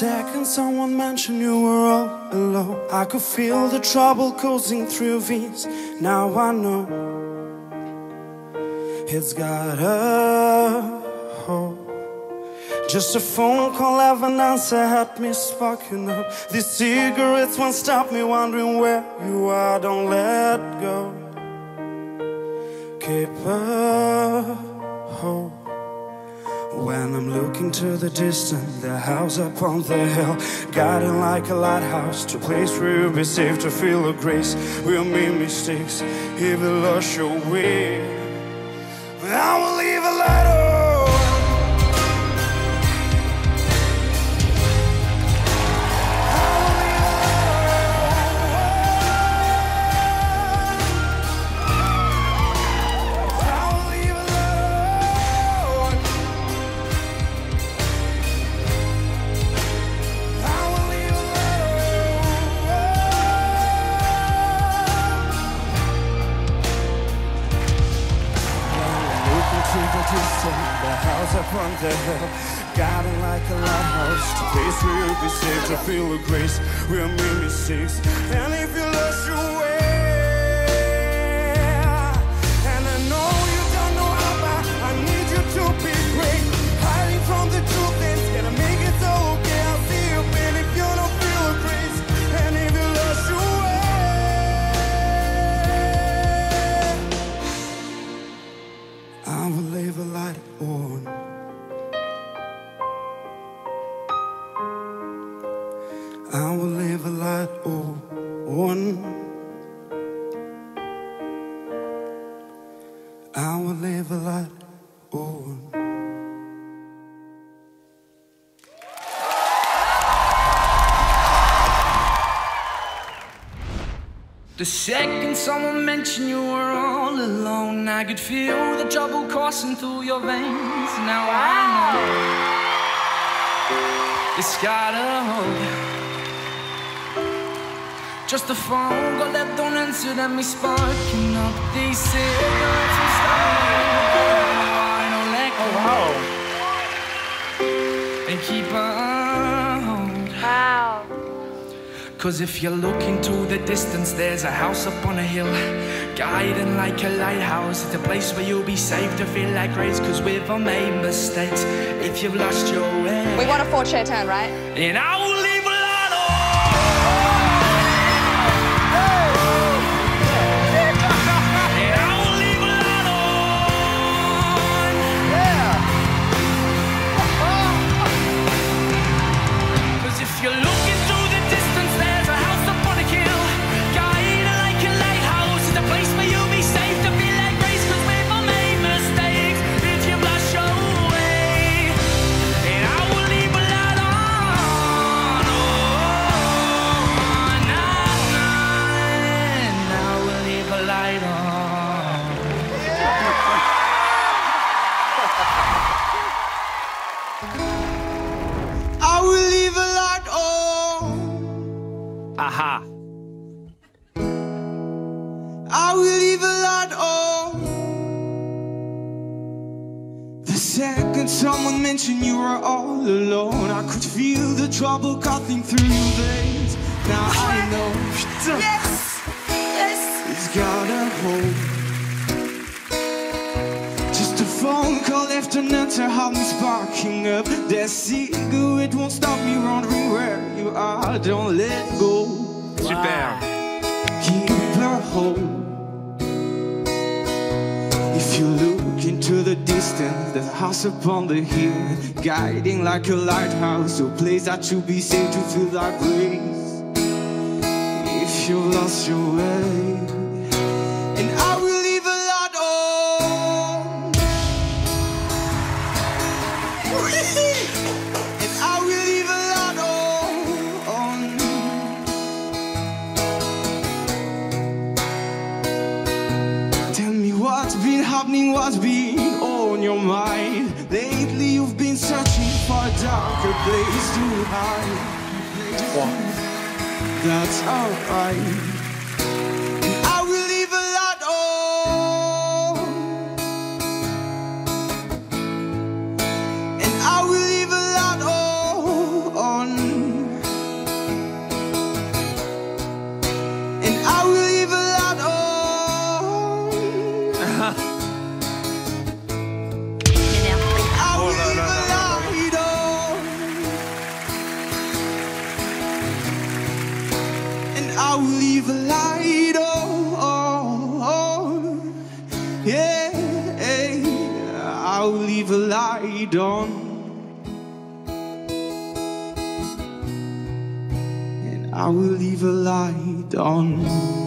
second someone mentioned you were all alone, I could feel the trouble coursing through veins. Now I know it's got a hole. Just a phone call, an answer, had me sparking up. These cigarettes won't stop me wondering where you are. Don't let go. Keep a looking to the distance, the house up on the hill, guiding like a lighthouse to a place where you'll be safe to feel the grace. We'll make mistakes if you lost your way. I will leave a light Looking to the the house up on the hill. Guiding like a lighthouse. To place where you'll be safe To feel the grace. We'll make mistakes. And if you lost your way I will live a light oh, one. I will live a light on. Oh, the second someone mentioned you were all alone, I could feel the trouble coursing through your veins. Now I know it's gotta hold. Just a phone call that don't answer, that me sparking up these cigarettes and don't let go. And keep on. Wow. Cause if you look into the distance, there's a house up on a hill. Guiding like a lighthouse. It's a place where you'll be safe to feel like grace. Cause we've all made mistakes. If you've lost your way. We want a four chair turn, right? And I will on. Aha. I will leave a light on. The second someone mentioned you were all alone, I could feel the trouble cutting through your veins. Now I know Yes! Yes! it's got a hold. Just a phone call left after another had me sparking up. That cigarette It won't stop me wondering where you are. Don't let go. Keep her whole. If you look into the distance, the house upon the hill, guiding like a lighthouse, a place that you'll be safe to feel that grace. If you lost your way, happening, what's been on your mind. Lately, you've been searching for a darker place to hide. That's alright. Light on. And I will leave a light on.